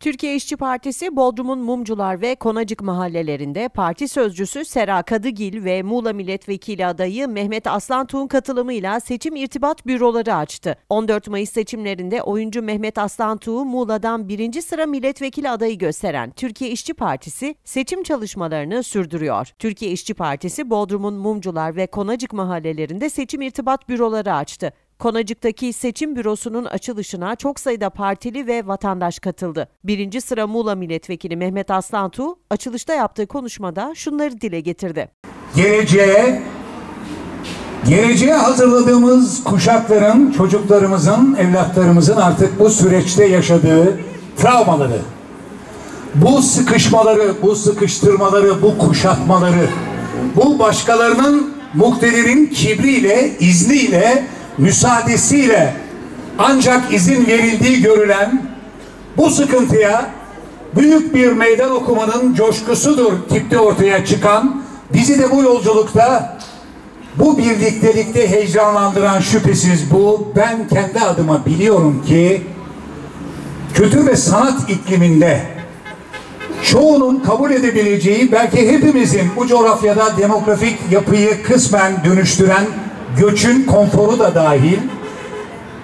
Türkiye İşçi Partisi Bodrum'un Mumcular ve Konacık mahallelerinde parti sözcüsü Sera Kadıgil ve Muğla Milletvekili adayı Mehmet Aslantuğ'un katılımıyla seçim irtibat büroları açtı. 14 Mayıs seçimlerinde oyuncu Mehmet Aslantuğ'u Muğla'dan birinci sıra milletvekili adayı gösteren Türkiye İşçi Partisi seçim çalışmalarını sürdürüyor. Türkiye İşçi Partisi Bodrum'un Mumcular ve Konacık mahallelerinde seçim irtibat büroları açtı. Konacık'taki seçim bürosunun açılışına çok sayıda partili ve vatandaş katıldı. Birinci sıra Muğla Milletvekili Mehmet Aslantu açılışta yaptığı konuşmada şunları dile getirdi. Geleceğe, geleceğe hazırladığımız kuşakların, çocuklarımızın, evlatlarımızın artık bu süreçte yaşadığı travmaları, bu sıkışmaları, bu sıkıştırmaları, bu kuşatmaları, bu başkalarının muktedirin kibriyle, izniyle müsaadesiyle ancak izin verildiği görülen bu sıkıntıya büyük bir meydan okumanın coşkusudur tipte ortaya çıkan bizi de bu yolculukta bu birliktelikte heyecanlandıran şüphesiz bu. Ben kendi adıma biliyorum ki kültür ve sanat ikliminde çoğunun kabul edebileceği belki hepimizin bu coğrafyada demografik yapıyı kısmen dönüştüren göçün konforu da dahil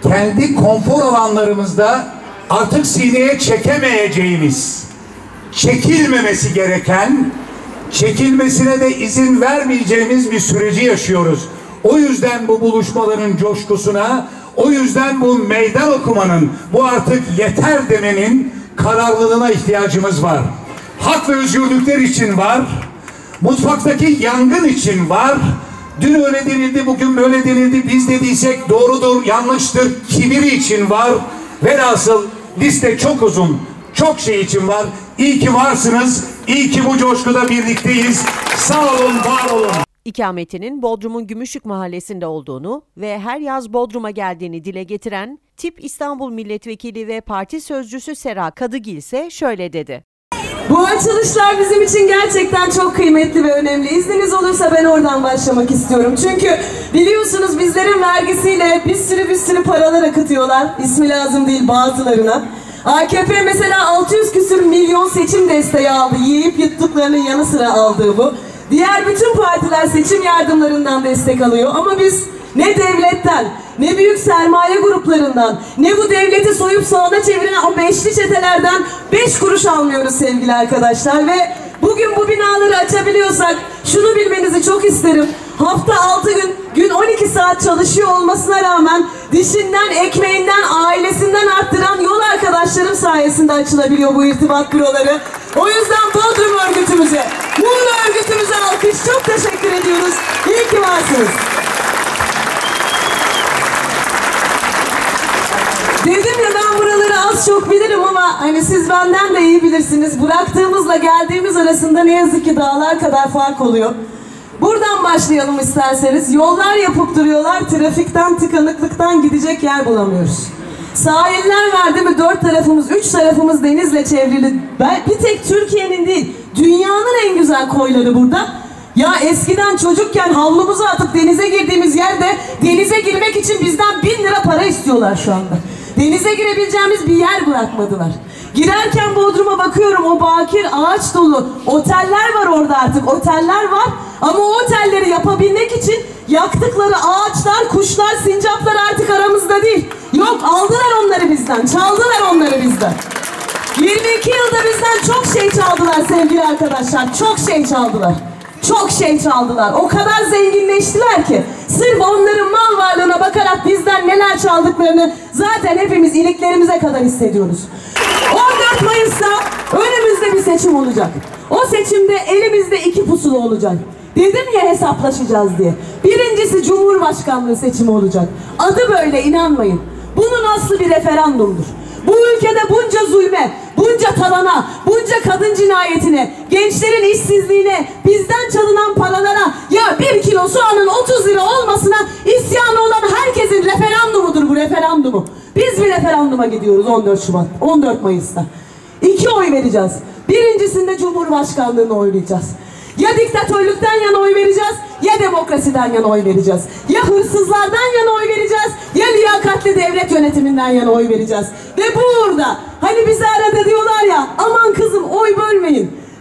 kendi konfor alanlarımızda artık sineye çekemeyeceğimiz çekilmemesi gereken çekilmesine de izin vermeyeceğimiz bir süreci yaşıyoruz. O yüzden bu buluşmaların coşkusuna, o yüzden bu meydan okumanın, bu artık yeter demenin kararlılığına ihtiyacımız var. Hak ve özgürlükler için var, mutfaktaki yangın için var, Dün öyle denildi, bugün böyle denildi. Biz dediysek doğrudur, yanlıştır. Kibiri için var. Velhasıl liste çok uzun. Çok şey için var. İyi ki varsınız. İyi ki bu coşkuda birlikteyiz. Sağ olun, var olun. İkametinin Bodrum'un Gümüşlük mahallesinde olduğunu ve her yaz Bodrum'a geldiğini dile getiren Tip İstanbul Milletvekili ve Parti Sözcüsü Sera Kadıgil ise şöyle dedi. Bu açılışlar bizim için gerçekten çok kıymetli ve önemli. İzniniz olursa ben oradan başlamak istiyorum. Çünkü biliyorsunuz bizlerin vergisiyle bir sürü bir sürü paralar akıtıyorlar. İsmi lazım değil bazılarına. AKP mesela 600 küsür milyon seçim desteği aldı. Yiyip yuttuklarının yanı sıra aldığı bu. Diğer bütün partiler seçim yardımlarından destek alıyor. Ama biz ne devletten, ne büyük sermaye gruplarından, ne bu devleti soyup sağına çeviren o beşli çetelerden beş kuruş almıyoruz sevgili arkadaşlar ve bugün bu binaları açabiliyorsak şunu bilmenizi çok isterim. Hafta altı gün, gün 12 saat çalışıyor olmasına rağmen dişinden, ekmeğinden, ailesinden arttıran yol arkadaşlarım sayesinde açılabiliyor bu irtibat büroları. O yüzden Bodrum örgütümüze, Muğla örgütümüze alkış çok teşekkür ediyoruz. İyi ki varsınız. Dedim ya ben buraları az çok bilirim ama hani siz benden de iyi bilirsiniz. Bıraktığımızla geldiğimiz arasında ne yazık ki dağlar kadar fark oluyor. Buradan başlayalım isterseniz. Yollar yapıp duruyorlar. Trafikten, tıkanıklıktan gidecek yer bulamıyoruz. Sahiller var değil mi? Dört tarafımız, üç tarafımız denizle çevrili. Bir tek Türkiye'nin değil, dünyanın en güzel koyları burada. Ya eskiden çocukken havlumuzu atıp denize girdiğimiz yerde denize girmek için bizden bin lira para istiyorlar şu anda. Denize girebileceğimiz bir yer bırakmadılar. Girerken Bodrum'a bakıyorum o bakir ağaç dolu oteller var orada artık oteller var ama o otelleri yapabilmek için yaktıkları ağaçlar, kuşlar, sincaplar artık aramızda değil. Yok aldılar onları bizden, çaldılar onları bizden. 22 yılda bizden çok şey çaldılar sevgili arkadaşlar, çok şey çaldılar. Çok şey çaldılar. O kadar zenginleştiler ki. Sırf onların mal varlığına bakarak bizden neler çaldıklarını zaten hepimiz iliklerimize kadar hissediyoruz. 14 Mayıs'ta önümüzde bir seçim olacak. O seçimde elimizde iki pusula olacak. Dedim ya hesaplaşacağız diye. Birincisi Cumhurbaşkanlığı seçimi olacak. Adı böyle inanmayın. Bunun aslı bir referandumdur. Bu ülkede bunca zulme, bunca talana, bunca kadın cinayetine, gençlerin işsizliğine, bizden çalınan paralara, ya bir kilo soğanın 30 lira olmasına isyanı olan herkesin referandumudur bu referandumu. Biz bir referanduma gidiyoruz 14 Şubat, 14 Mayıs'ta. İki oy vereceğiz. Birincisinde Cumhurbaşkanlığını oylayacağız. Ya diktatörlükten yana oy vereceğiz ya demokrasiden yana oy vereceğiz. Ya hırsızlardan yana oy vereceğiz yönetiminden yana oy vereceğiz. Ve burada hani bizi arada diyorlar ya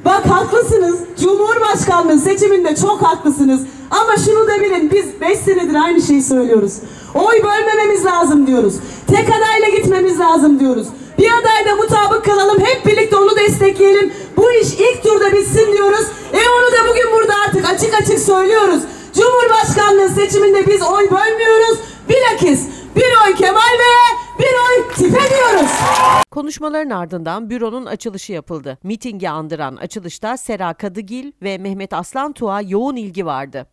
Bak haklısınız. Cumhurbaşkanlığı seçiminde çok haklısınız. Ama şunu da bilin biz 5 senedir aynı şeyi söylüyoruz. Oy bölmememiz lazım diyoruz. Tek adayla gitmemiz lazım diyoruz. Bir adayda mutabık kalalım. Hep birlikte onu destekleyelim. Bu iş ilk turda bitsin diyoruz. E onu da bugün burada artık açık açık söylüyoruz. Cumhurbaşkanlığı seçiminde biz oy bölmüyoruz. Konuşmaların ardından büronun açılışı yapıldı. Mitingi andıran açılışta Sera Kadıgil ve Mehmet Aslan Tuğ'a yoğun ilgi vardı.